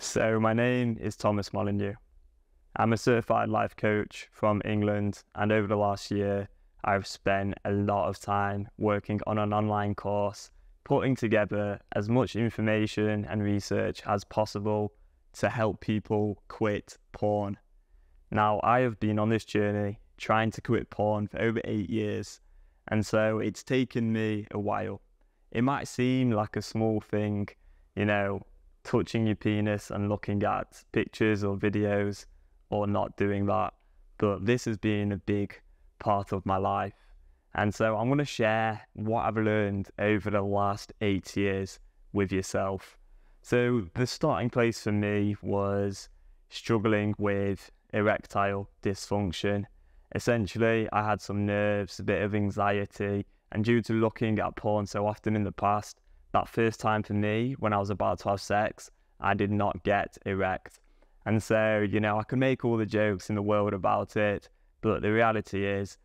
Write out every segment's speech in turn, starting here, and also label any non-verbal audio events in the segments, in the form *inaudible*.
So, my name is Thomas Molyneux. I'm a certified life coach from England, and over the last year, I've spent a lot of time working on an online course, putting together as much information and research as possible to help people quit porn. Now, I have been on this journey trying to quit porn for over eight years, and so it's taken me a while. It might seem like a small thing, you know, touching your penis and looking at pictures or videos or not doing that. But this has been a big part of my life. And so I'm going to share what I've learned over the last eight years with yourself. So the starting place for me was struggling with erectile dysfunction. Essentially, I had some nerves, a bit of anxiety, and due to looking at porn so often in the past, that first time for me when I was about to have sex, I did not get erect. And so, you know, I could make all the jokes in the world about it, but the reality is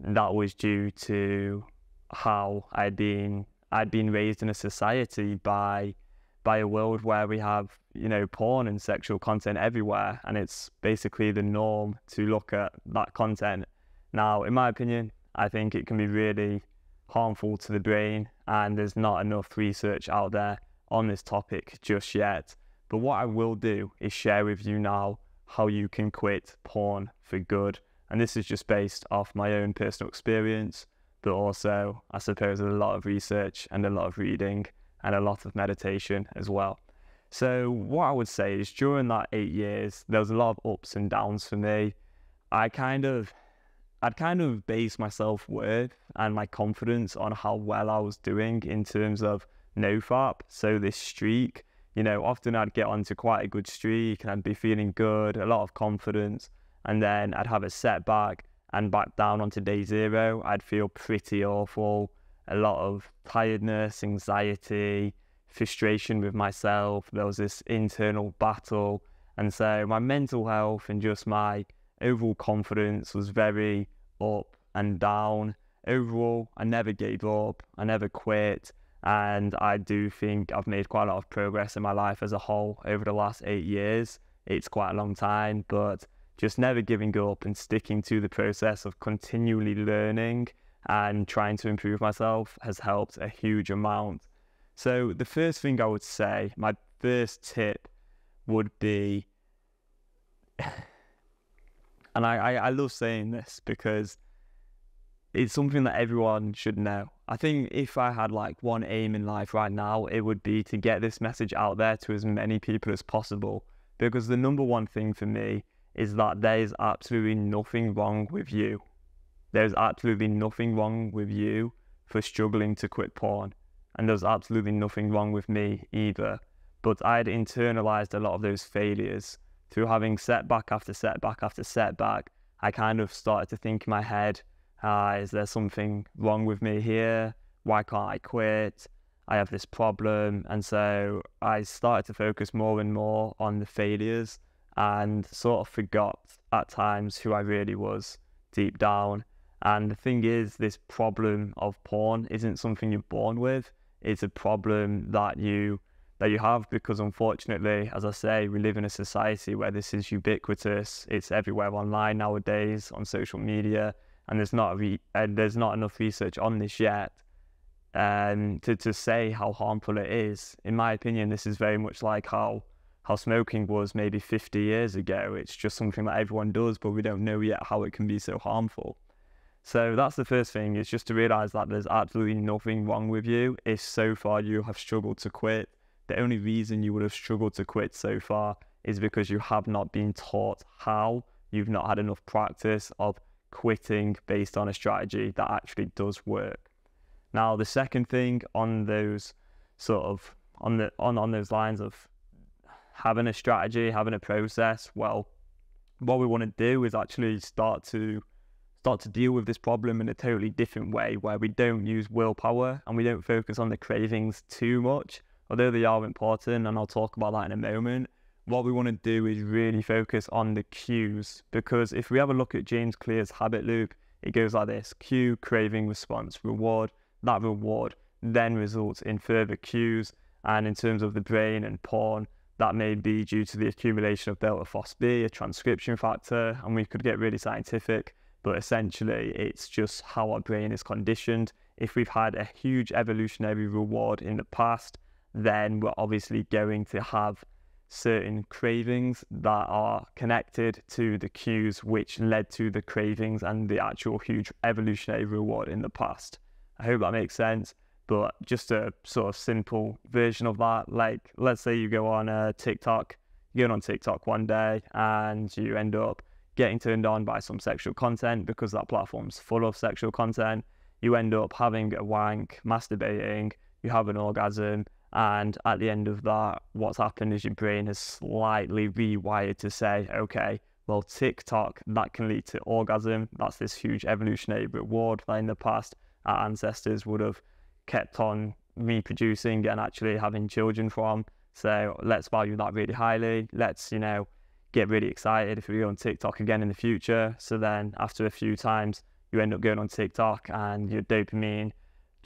that was due to how I'd been I'd been raised in a society by by a world where we have, you know, porn and sexual content everywhere and it's basically the norm to look at that content. Now, in my opinion, I think it can be really harmful to the brain and there's not enough research out there on this topic just yet. But what I will do is share with you now how you can quit porn for good. And this is just based off my own personal experience, but also, I suppose, a lot of research and a lot of reading and a lot of meditation as well. So, what I would say is during that eight years, there was a lot of ups and downs for me. I kind of, I'd kind of base my self worth and my confidence on how well I was doing in terms of no NoFap. So, this streak you know, often I'd get onto quite a good streak and I'd be feeling good, a lot of confidence, and then I'd have a setback and back down onto day zero. I'd feel pretty awful, a lot of tiredness, anxiety, frustration with myself. There was this internal battle. And so my mental health and just my overall confidence was very up and down. Overall, I never gave up, I never quit. And I do think I've made quite a lot of progress in my life as a whole over the last eight years. It's quite a long time, but just never giving up and sticking to the process of continually learning and trying to improve myself has helped a huge amount. So, the first thing I would say, my first tip would be, and I, I, I love saying this because it's something that everyone should know. I think if I had like one aim in life right now, it would be to get this message out there to as many people as possible. Because the number one thing for me is that there is absolutely nothing wrong with you. There's absolutely nothing wrong with you for struggling to quit porn. And there's absolutely nothing wrong with me either. But I'd internalized a lot of those failures through having setback after setback after setback. I kind of started to think in my head, uh, is there something wrong with me here? Why can't I quit? I have this problem. And so I started to focus more and more on the failures and sort of forgot at times who I really was deep down. And the thing is, this problem of porn isn't something you're born with. It's a problem that you that you have because unfortunately, as I say, we live in a society where this is ubiquitous. It's everywhere online nowadays, on social media and there's not re- uh, there's not enough research on this yet um, to to say how harmful it is. In my opinion, this is very much like how how smoking was maybe 50 years ago. It's just something that everyone does, but we don't know yet how it can be so harmful. So that's the first thing is just to realize that there's absolutely nothing wrong with you if so far you have struggled to quit. The only reason you would have struggled to quit so far is because you have not been taught how. You've not had enough practice of quitting based on a strategy that actually does work. Now, the second thing on those sort of on the on on those lines of having a strategy, having a process, well, what we want to do is actually start to start to deal with this problem in a totally different way where we don't use willpower and we don't focus on the cravings too much, although they are important and I'll talk about that in a moment what we want to do is really focus on the cues because if we have a look at James Clear's habit loop, it goes like this cue, craving, response, reward. That reward then results in further cues. And in terms of the brain and porn, That may be due to the accumulation of delta a transcription factor, and we could get really scientific, but essentially it's just how our brain is conditioned. If we've had a huge evolutionary reward in the past, then we're obviously going to have certain cravings that are connected to the cues which led to the cravings and the actual huge evolutionary reward in the past. I hope that makes sense. But just a sort of simple version of that, like let's say you go on a TikTok, you go on TikTok one day and you end up getting turned on by some sexual content because that platform's full of sexual content. You end up having a wank, masturbating, you have an orgasm, and at the end of that, what's happened is your brain has slightly rewired to say, okay, well, TikTok, that can lead to orgasm. That's this huge evolutionary reward that in the past our ancestors would have kept on reproducing and actually having children from. So let's value that really highly. Let's, you know, get really excited if we go on TikTok again in the future. So then after a few times, you end up going on TikTok and your dopamine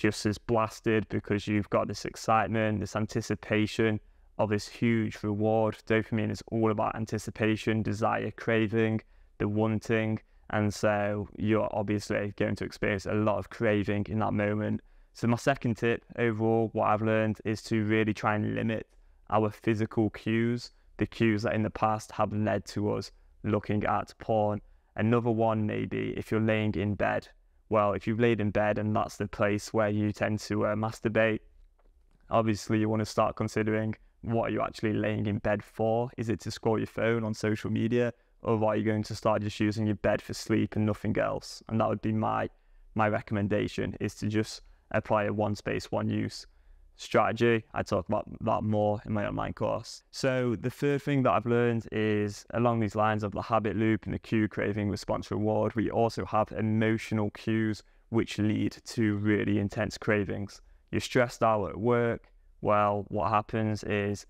just as blasted because you've got this excitement, this anticipation of this huge reward. Dopamine is all about anticipation, desire, craving, the wanting. And so you're obviously going to experience a lot of craving in that moment. So, my second tip overall, what I've learned is to really try and limit our physical cues, the cues that in the past have led to us looking at porn. Another one, maybe if you're laying in bed. Well, if you've laid in bed and that's the place where you tend to uh, masturbate, obviously you want to start considering what are you actually laying in bed for? Is it to scroll your phone on social media, or are you going to start just using your bed for sleep and nothing else? And that would be my my recommendation is to just apply a one space, one use strategy. I talk about that more in my online course. So the third thing that I've learned is along these lines of the habit loop and the cue craving response reward, we also have emotional cues which lead to really intense cravings. You're stressed out at work. Well, what happens is,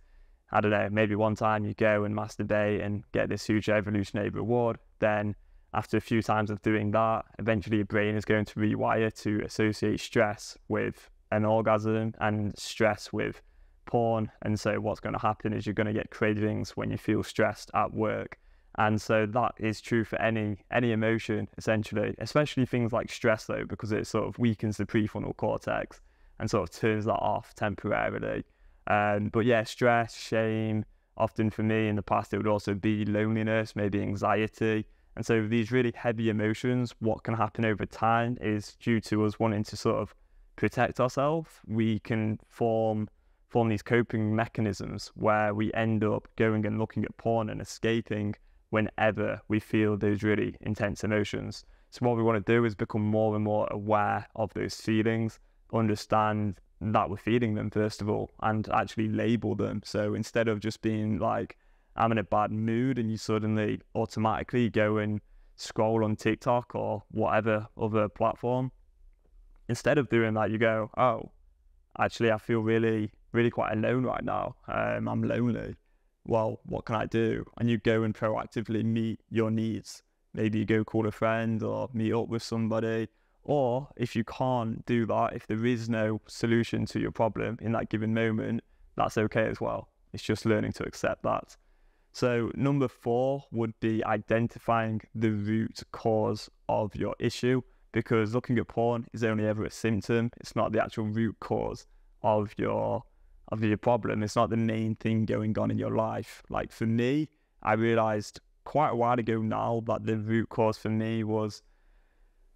I don't know, maybe one time you go and masturbate and get this huge evolutionary reward. Then after a few times of doing that, eventually your brain is going to rewire to associate stress with an orgasm and stress with porn. And so what's going to happen is you're going to get cravings when you feel stressed at work. And so that is true for any any emotion essentially, especially things like stress though, because it sort of weakens the prefrontal cortex and sort of turns that off temporarily. Um, but yeah, stress, shame, often for me in the past it would also be loneliness, maybe anxiety, and so these really heavy emotions, what can happen over time is due to us wanting to sort of protect ourselves, we can form form these coping mechanisms where we end up going and looking at porn and escaping whenever we feel those really intense emotions. So what we want to do is become more and more aware of those feelings, understand that we're feeling them first of all, and actually label them. So instead of just being like, I'm in a bad mood and you suddenly automatically go and scroll on TikTok or whatever other platform. Instead of doing that, you go, oh, actually, I feel really, really quite alone right now. Um, I'm lonely. Well, what can I do? And you go and proactively meet your needs. Maybe you go call a friend or meet up with somebody. Or if you can't do that, if there is no solution to your problem in that given moment, that's okay as well. It's just learning to accept that. So, number four would be identifying the root cause of your issue because looking at porn is only ever a symptom. It's not the actual root cause of your of your problem. It's not the main thing going on in your life. Like for me, I realized quite a while ago now that the root cause for me was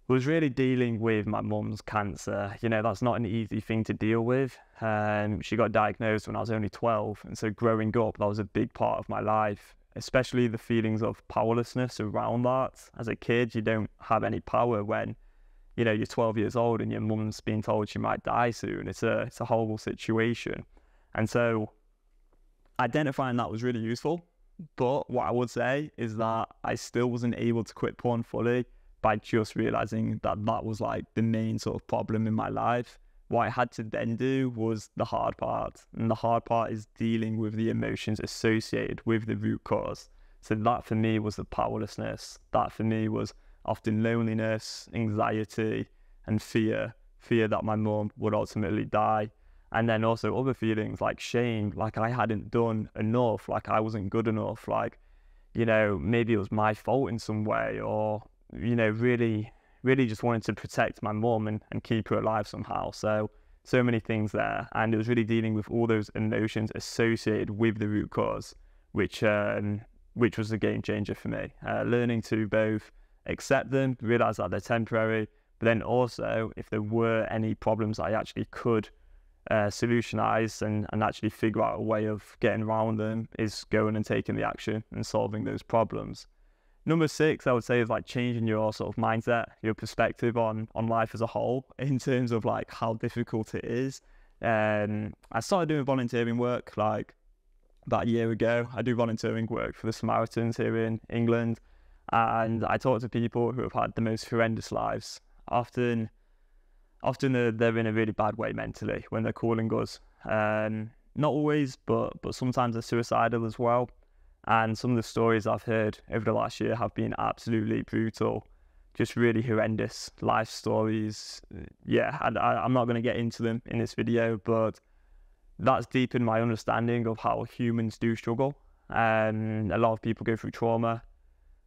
was really dealing with my mum's cancer. You know, that's not an easy thing to deal with. Um, she got diagnosed when I was only 12. And so growing up, that was a big part of my life, especially the feelings of powerlessness around that. As a kid, you don't have any power when, you know, you're 12 years old and your mum's being told she might die soon. It's a, it's a horrible situation. And so identifying that was really useful. But what I would say is that I still wasn't able to quit porn fully by just realizing that that was like the main sort of problem in my life. What I had to then do was the hard part. And the hard part is dealing with the emotions associated with the root cause. So that for me was the powerlessness. That for me was often loneliness, anxiety, and fear. Fear that my mum would ultimately die. And then also other feelings like shame, like I hadn't done enough, like I wasn't good enough, like, you know, maybe it was my fault in some way, or, you know, really, really just wanted to protect my mum and, and keep her alive somehow. So, so many things there. And it was really dealing with all those emotions associated with the root cause, which, um, which was a game changer for me. Uh, learning to both accept them, realize that they're temporary, but then also if there were any problems I actually could uh, solutionize and, and actually figure out a way of getting around them is going and taking the action and solving those problems. Number six, I would say, is like changing your sort of mindset, your perspective on on life as a whole, *laughs* in terms of like how difficult it is. Um, I started doing volunteering work like about a year ago. I do volunteering work for the Samaritans here in England, and I talk to people who have had the most horrendous lives. Often often they're, they're in a really bad way mentally when they're calling us. Um, not always, but but sometimes they're suicidal as well. And some of the stories I've heard over the last year have been absolutely brutal, just really horrendous life stories. Yeah, and I, I'm not going to get into them in this video, but that's deepened my understanding of how humans do struggle. Um, a lot of people go through trauma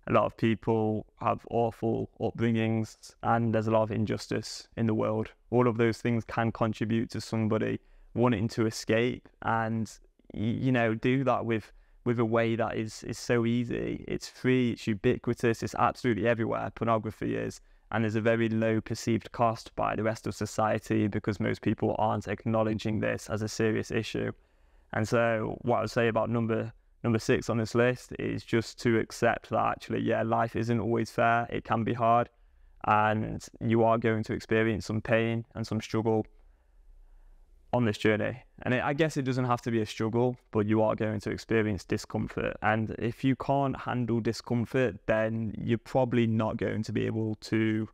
a lot of people have awful upbringings and there's a lot of injustice in the world. All of those things can contribute to somebody wanting to escape and you know do that with with a way that is is so easy. It's free, it's ubiquitous, it's absolutely everywhere. Pornography is and there's a very low perceived cost by the rest of society because most people aren't acknowledging this as a serious issue. And so what I would say about number number six on this list is just to accept that actually, yeah, life isn't always fair. It can be hard, and you are going to experience some pain and some struggle on this journey. And it, I guess it doesn't have to be a struggle, but you are going to experience discomfort. And if you can't handle discomfort, then you're probably not going to be able to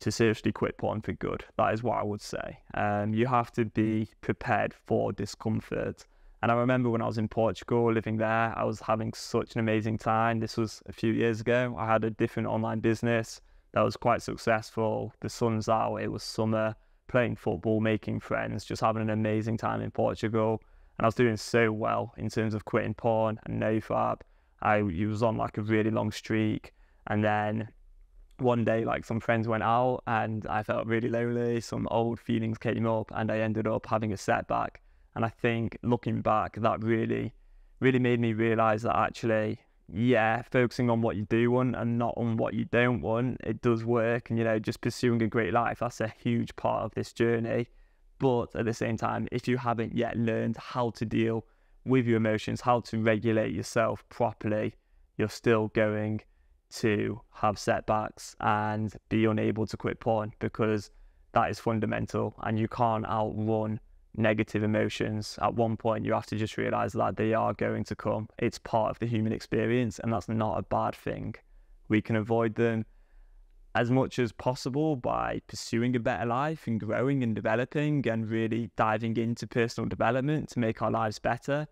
to seriously quit porn for good. That is what I would say. Um, you have to be prepared for discomfort and I remember when I was in Portugal living there, I was having such an amazing time. This was a few years ago. I had a different online business that was quite successful. The sun's out, it was summer, playing football, making friends, just having an amazing time in Portugal. And I was doing so well in terms of quitting porn and nofap. I was on like a really long streak. And then one day, like some friends went out and I felt really lonely. Some old feelings came up and I ended up having a setback and I think looking back, that really, really made me realize that actually, yeah, focusing on what you do want and not on what you don't want, it does work. And, you know, just pursuing a great life, that's a huge part of this journey. But at the same time, if you haven't yet learned how to deal with your emotions, how to regulate yourself properly, you're still going to have setbacks and be unable to quit porn because that is fundamental and you can't outrun negative emotions, at one point you have to just realize that they are going to come. It's part of the human experience, and that's not a bad thing. We can avoid them as much as possible by pursuing a better life and growing and developing and really diving into personal development to make our lives better.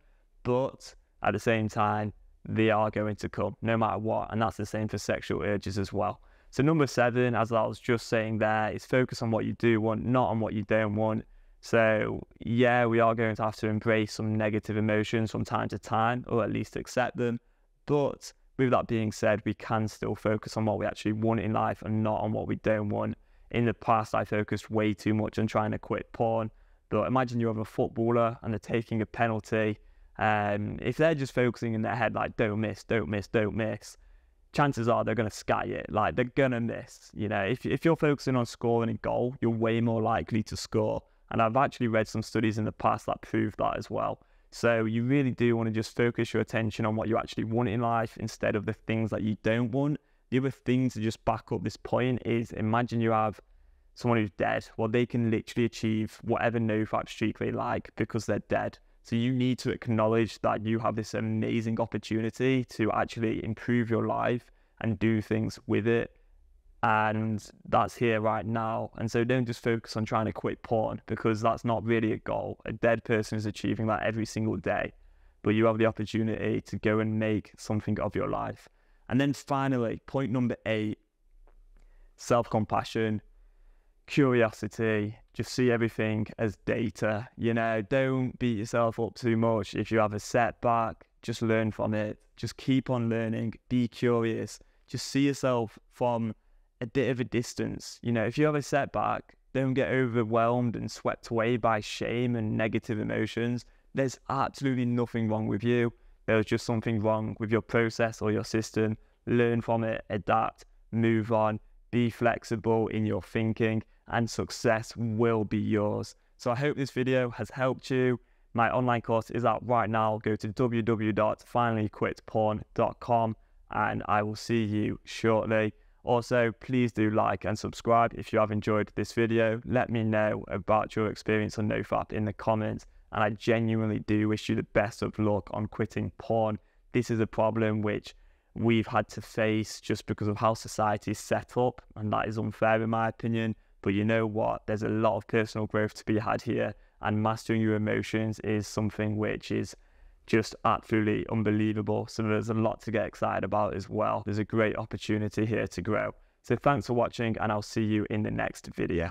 But at the same time, they are going to come no matter what. And that's the same for sexual urges as well. So, number seven, as I was just saying there, is focus on what you do want, not on what you don't want. So, yeah, we are going to have to embrace some negative emotions from time to time, or at least accept them. But with that being said, we can still focus on what we actually want in life and not on what we don't want. In the past, I focused way too much on trying to quit porn. But imagine you're a footballer and they're taking a penalty. Um, if they're just focusing in their head, like, don't miss, don't miss, don't miss, chances are they're going to sky it. Like, they're going to miss. You know, if, if you're focusing on scoring a goal, you're way more likely to score and I've actually read some studies in the past that prove that as well. So you really do want to just focus your attention on what you actually want in life instead of the things that you don't want. The other thing to just back up this point is imagine you have someone who's dead. Well, they can literally achieve whatever nofap streak they like because they're dead. So you need to acknowledge that you have this amazing opportunity to actually improve your life and do things with it and that's here right now. And so don't just focus on trying to quit porn because that's not really a goal. A dead person is achieving that every single day, but you have the opportunity to go and make something of your life. And then finally, point number eight self compassion. curiosity, just see everything as data. You know, don't beat yourself up too much. If you have a setback, just learn from it. Just keep on learning. Be curious. Just see yourself from a bit of a distance. You know, if you have a setback, don't get overwhelmed and swept away by shame and negative emotions. There's absolutely nothing wrong with you. There's just something wrong with your process or your system. Learn from it, adapt, move on, be flexible in your thinking, and success will be yours. So I hope this video has helped you. My online course is out right now. Go to www.finallyquitporn.com and I will see you shortly. Also, please do like and subscribe if you have enjoyed this video. Let me know about your experience on NoFap in the comments. And I genuinely do wish you the best of luck on quitting porn. This is a problem which we've had to face just because of how society is set up, and that is unfair in my opinion. But you know what? There's a lot of personal growth to be had here, and mastering your emotions is something which is just absolutely unbelievable. So there's a lot to get excited about as well. There's a great opportunity here to grow. So thanks for watching, and I'll see you in the next video.